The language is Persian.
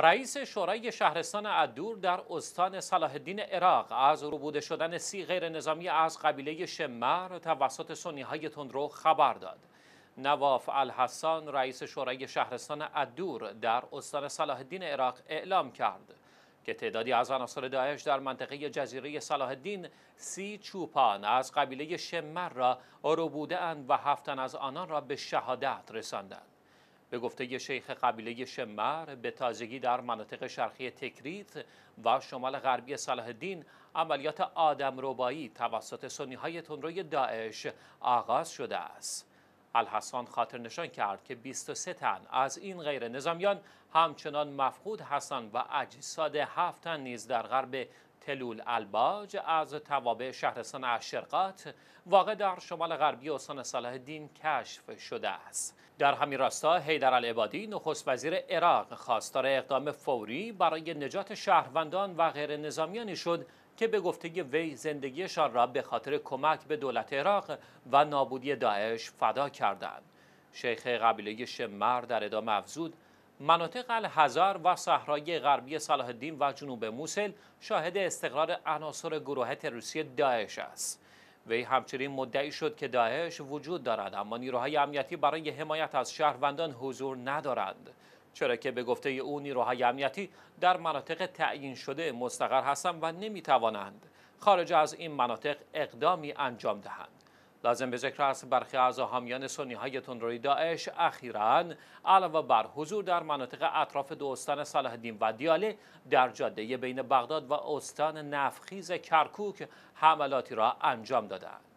رئیس شورای شهرستان ادور در استان صلاح الدین عراق از روبوده شدن سی غیر نظامی از قبیله شمر توسط سنی های تندرو خبر داد. نواف الحسان رئیس شورای شهرستان ادور در استان صلاح الدین عراق اعلام کرد که تعدادی از عناصر داعش در منطقه جزیره صلاح الدین سی چوپان از قبیله شمر را روبوده اند و هفتن از آنان را به شهادت رساندند. به گفته شیخ قبیله شمر به تازگی در مناطق شرقی تکریت و شمال غربی صلاح الدین عملیات آدم روبایی توسط سنی های تندروی داعش آغاز شده است. الحسان خاطر نشان کرد که 23 تن از این غیر نظامیان همچنان مفقود هستند و اجساد هفت تن نیز در غرب تلول الباج از توابع شهرستان اشرقات واقع در شمال غربی استان صلاح الدین کشف شده است. در همین راستا حیدر العبادی نخست وزیر عراق خواستار اقدام فوری برای نجات شهروندان و غیر نظامیانی شد که به گفته وی زندگیشان را به خاطر کمک به دولت عراق و نابودی داعش فدا کردند. شیخ قبیله شمر در ادامه افزود مناطق الهزار و صحرای غربی صلاح الدین و جنوب موسل شاهد استقرار عناصر گروه تروریستی داعش است. وی همچنین مدعی شد که داعش وجود دارد اما نیروهای امنیتی برای حمایت از شهروندان حضور ندارند. چرا که به گفته او نیروهای امنیتی در مناطق تعیین شده مستقر هستند و نمی‌توانند خارج از این مناطق اقدامی انجام دهند. لازم به ذکر است برخی از حامیان سنی های تندروی داعش اخیرا علاوه بر حضور در مناطق اطراف دو استان صلاح الدین و دیاله در جاده بین بغداد و استان نفخیز کرکوک حملاتی را انجام دادند.